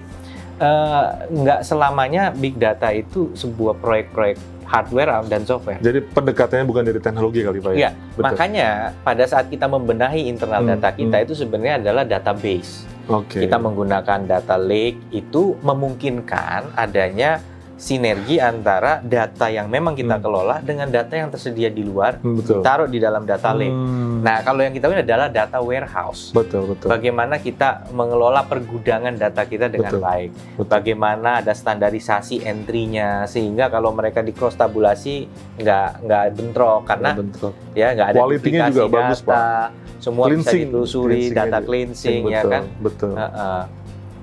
eh, nggak selamanya big data itu sebuah proyek-proyek hardware dan software Jadi pendekatannya bukan dari teknologi kali Pak ya? Iya, Betul. makanya pada saat kita membenahi internal Hmm, data kita hmm. itu sebenarnya adalah database Oke. kita menggunakan data lake itu memungkinkan adanya sinergi antara data yang memang kita Hmm. kelola dengan data yang tersedia di luar Hmm, betul. taruh di dalam data lake Hmm, nah kalau yang kita punya adalah data warehouse betul, betul. bagaimana kita mengelola pergudangan data kita dengan Betul. baik. Betul. Bagaimana ada standarisasi entry-nya sehingga kalau mereka di cross tabulasi nggak nggak bentrok karena bentuk. ya nggak ada duplikasi juga data, bagus, Pak. semua bisa Cleansing, ditelusuri, cleansing-nya data cleansing ya betul, kan. Betul. Heeh.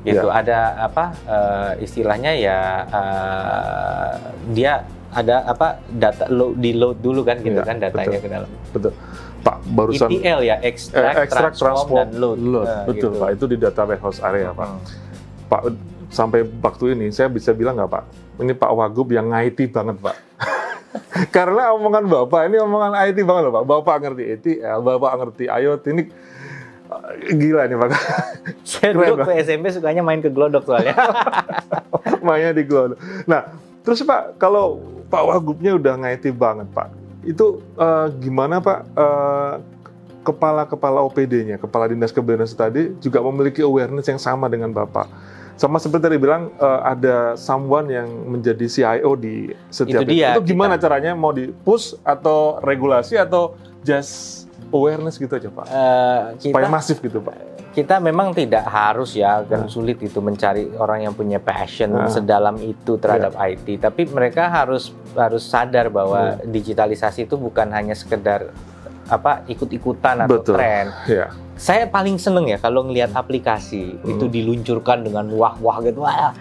Gitu ada apa eh, istilahnya ya eh, dia ada apa data load, di load dulu kan gitu Iya, kan datanya betul. ke dalam Pak, barusan ETL ya eh, extract, extract, transform, dan load, Nah, betul gitu. Pak. Itu di data warehouse area Pak. Hmm. Pak, sampai waktu ini saya bisa bilang nggak Pak? Ini Pak Wagub yang IT banget Pak. Karena omongan Bapak ini omongan IT banget loh Pak. Bapak ngerti ETL, Bapak ngerti IoT ini gila nih Pak. Saya dulu ke SMP sukanya main ke Glodok soalnya. Mainnya di Glodok. Nah, terus Pak, kalau Pak Wagubnya udah IT banget Pak, itu eh, gimana Pak? eh, kepala-kepala OPD-nya, kepala dinas kebersihan tadi juga memiliki awareness yang sama dengan Bapak. Sama seperti tadi bilang eh, ada someone yang menjadi CIO di setiap Itu dia, Itu gimana caranya mau di push atau regulasi atau just awareness gitu aja Pak? Supaya kita masif gitu Pak. kita memang tidak harus ya Nah. kan sulit itu mencari orang yang punya passion Nah. sedalam itu terhadap IT. Tapi mereka harus harus sadar bahwa Hmm. digitalisasi itu bukan hanya sekedar apa ikut-ikutan atau Betul. tren. Ya. Saya paling seneng ya kalau ngelihat aplikasi Hmm. itu diluncurkan dengan wah-wah gitu. Wah.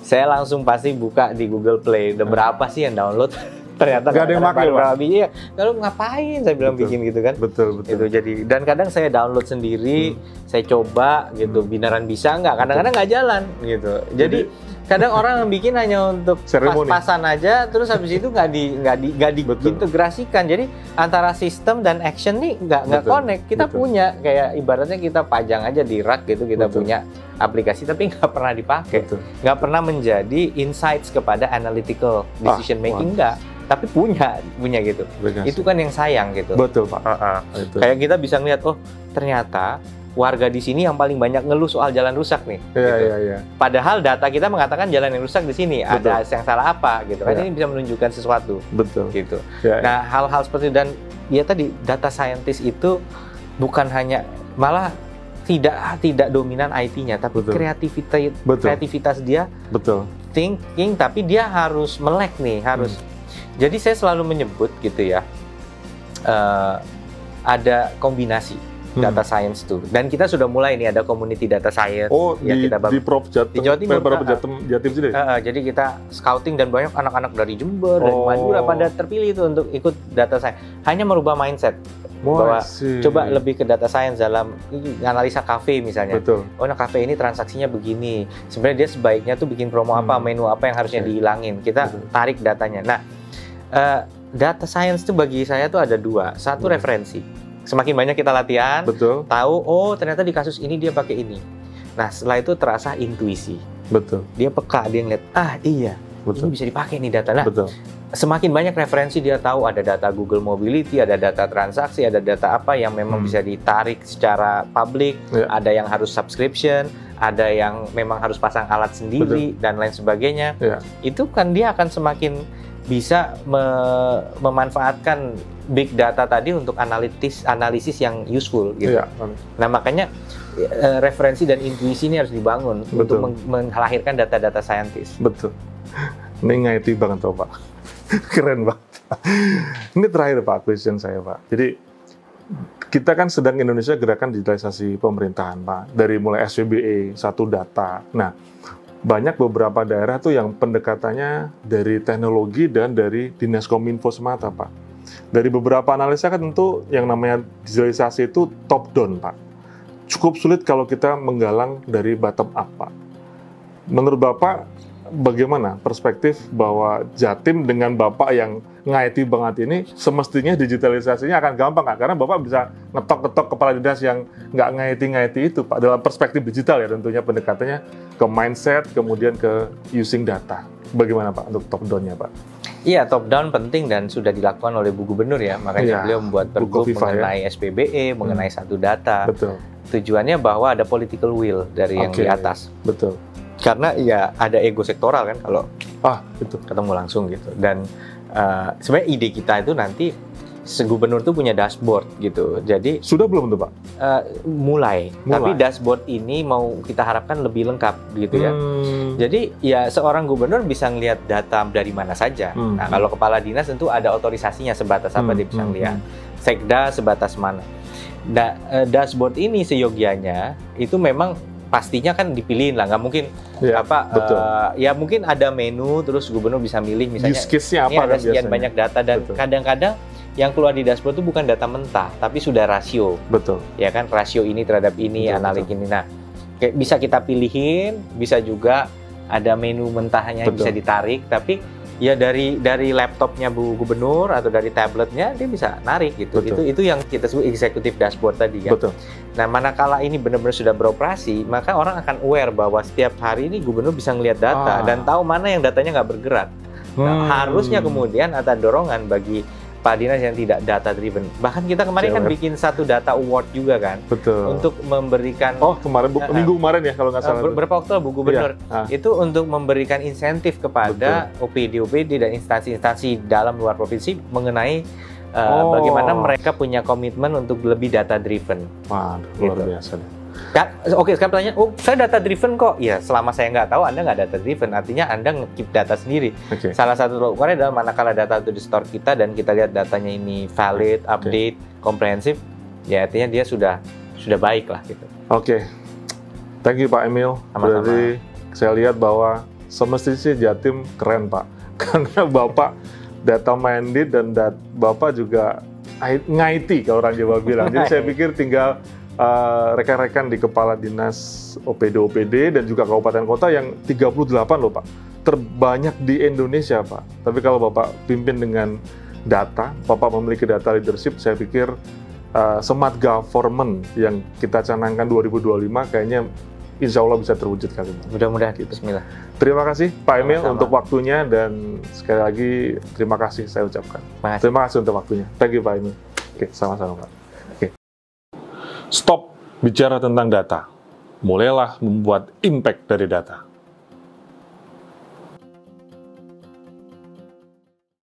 Saya langsung pasti buka di Google Play. Hmm. berapa sih yang download? ternyata Nggak ada yang pakai, Pak. Iya, lalu ngapain saya bilang Betul. bikin gitu kan? Betul, betul. Itu jadi dan kadang saya download sendiri, saya coba gitu, Hmm. beneran bisa nggak? Kadang-kadang nggak jalan gitu. Jadi, kadang orang bikin hanya untuk pas-pasan aja, terus habis itu nggak di nggak di nggak diintegrasikan. Jadi antara sistem dan action nih nggak nggak connect. Kita Betul. punya kayak ibaratnya kita pajang aja di rak gitu, kita Betul. punya aplikasi tapi nggak pernah dipakai nggak pernah menjadi insights kepada analytical decision Ah, making nggak tapi punya punya gitu Aplikasi. itu kan yang sayang gitu Betul, Pak. Itu. kayak kita bisa ngeliat oh ternyata warga di sini yang paling banyak ngeluh soal jalan rusak nih Iya, gitu. iya, iya. padahal data kita mengatakan jalan yang rusak di sini ada Betul. yang salah apa gitu kan Iya. ini bisa menunjukkan sesuatu Betul. gitu Ya, Nah, hal-hal seperti itu dan ya tadi data scientist itu bukan hanya malah tidak tidak dominan IT-nya, tapi Betul. kreativitas Betul. kreativitas dia betul. thinking, tapi dia harus melek nih, harus. Hmm. Jadi saya selalu menyebut gitu ya, eh, ada kombinasi Hmm. data science tuh, dan kita sudah mulai nih ada community data science. Oh, ya di, kita di Prof Jatim, Di Jawa Timur, eh, Prof ah, Jatim, Jatim sini. Eh, eh, jadi kita scouting dan banyak anak-anak dari Jember, dari Oh. Madura pada terpilih itu untuk ikut data science. Hanya merubah mindset. Bahwa coba lebih ke data science dalam analisa kafe misalnya. Betul. Oh, nah kafe ini transaksinya begini. Sebenarnya dia sebaiknya tuh bikin promo apa, Hmm. menu apa yang harusnya Oke. dihilangin. Kita Betul. tarik datanya. Nah, eh, data science tuh bagi saya tuh ada dua. Satu Hmm. referensi. Semakin banyak kita latihan, Betul. tahu oh ternyata di kasus ini dia pakai ini. Nah, setelah itu terasa intuisi. Betul. Dia peka, dia ngeliat, ah iya, ini Betul. bisa dipakai nih data. Nah, Betul. semakin banyak referensi dia tahu ada data Google Mobility, ada data transaksi, ada data apa yang memang Hmm. bisa ditarik secara publik, Ya. ada yang harus subscription, ada yang memang harus pasang alat sendiri dan lain sebagainya. Ya. Itu kan dia akan semakin bisa me- memanfaatkan big data tadi untuk analitis analisis yang useful gitu. Iya. Nah, makanya eh, referensi dan intuisi ini harus dibangun untuk Betul. meng- melahirkan data-data scientist. Betul. Ini ngaiti banget tuh Pak. Keren Pak. Ini terakhir Pak question saya Pak. Jadi kita kan sedang Indonesia gerakan digitalisasi pemerintahan Pak. Dari mulai SPBE, satu data. Nah, banyak beberapa daerah tuh yang pendekatannya dari teknologi dan dari dinas kominfo semata Pak. Dari beberapa analisa kan tentu yang namanya digitalisasi itu top down Pak. Cukup sulit kalau kita menggalang dari bottom up Pak. Menurut Bapak, bagaimana perspektif bahwa Jatim dengan Bapak yang ngaiti banget ini, semestinya digitalisasinya akan gampang nggak? Karena Bapak bisa ngetok-ngetok kepala dinas yang nggak ngaiti-ngaiti itu, Pak. Dalam perspektif digital ya tentunya pendekatannya ke mindset, kemudian ke using data. Bagaimana Pak untuk top down-nya Pak? Iya, top down penting dan sudah dilakukan oleh Bu Gubernur ya. Makanya Iya, beliau membuat Bu pergub ya. mengenai SPBE, mengenai satu data. Betul, Tujuannya bahwa ada political will dari yang Oke. di atas. betul. Karena ya ada ego sektoral kan kalau Ah, itu. ketemu langsung gitu. Dan eh, sebenarnya ide kita itu nanti gubernur tuh punya dashboard gitu. Jadi Sudah belum tuh Pak? eh, mulai. Mulai. Tapi dashboard ini mau kita harapkan lebih lengkap gitu ya. Hmm, Jadi ya seorang gubernur bisa ngelihat data dari mana saja. Hmm. Nah kalau kepala dinas tentu ada otorisasinya sebatas apa Hmm, dia bisa hmm, ngelihat. Sekda sebatas mana. Eh, dashboard ini seyogianya itu memang pastinya kan dipilihin lah, nggak mungkin Ya, apa betul. eh, ya mungkin ada menu terus gubernur bisa milih misalnya use case-nya ini apa ada sekian biasanya? banyak data dan kadang-kadang yang keluar di dashboard itu bukan data mentah tapi sudah rasio Betul. ya kan rasio ini terhadap ini Betul, analik ini nah kayak bisa kita pilihin bisa juga ada menu mentahnya yang Betul. bisa ditarik tapi ya dari dari laptopnya bu gubernur atau dari tabletnya dia bisa narik gitu Betul. itu itu yang kita sebut executive dashboard tadi kan Betul. nah manakala ini benar-benar sudah beroperasi maka orang akan aware bahwa setiap hari ini gubernur bisa ngelihat data Ah. dan tahu mana yang datanya nggak bergerak Nah, Hmm. harusnya kemudian ada dorongan bagi Pak Dinas yang tidak data driven. Bahkan kita kemarin kan Cewek. bikin satu data award juga kan Betul. untuk memberikan Oh kemarin bu- Eh, minggu kemarin ya kalau nggak eh, salah. ber- tuh. berapa waktu Bu Gubernur Iya. Ah, itu untuk memberikan insentif kepada OPD-OPD dan instansi-instansi dalam luar provinsi mengenai eh, Oh. bagaimana mereka punya komitmen untuk lebih data driven. Waduh, luar Gitu. biasa Kan, Oke, sekarang pertanyaan, oh saya data driven kok? Ya, selama saya nggak tahu Anda nggak data driven, artinya Anda nge-keep data sendiri. Oke. Salah satu ukurnya adalah manakala data itu di store kita dan kita lihat datanya ini valid, update, komprehensif, ya artinya dia sudah sudah baik lah gitu. Oke. Thank you Pak Emil. Sama-sama. Berarti saya lihat bahwa semestinya sih Jatim keren Pak. Karena Bapak data minded dan dat Bapak juga ngaiti kalau orang Jawa bilang. Jadi saya pikir tinggal uh, rekan-rekan di kepala dinas OPD OPD dan juga kabupaten kota yang 38 loh Pak. Terbanyak di Indonesia Pak. Tapi kalau Bapak pimpin dengan data, Bapak memiliki data leadership, saya pikir uh, smart government yang kita canangkan 2025 kayaknya insya Allah bisa terwujud kali ini. Mudah-mudahan. Gitu. Bismillah. Terima kasih Pak Emil Sama-sama. untuk waktunya dan sekali lagi terima kasih saya ucapkan. Terima kasih untuk waktunya. Thank you Pak Emil. Oke, sama-sama Pak. Stop bicara tentang data. Mulailah membuat impact dari data.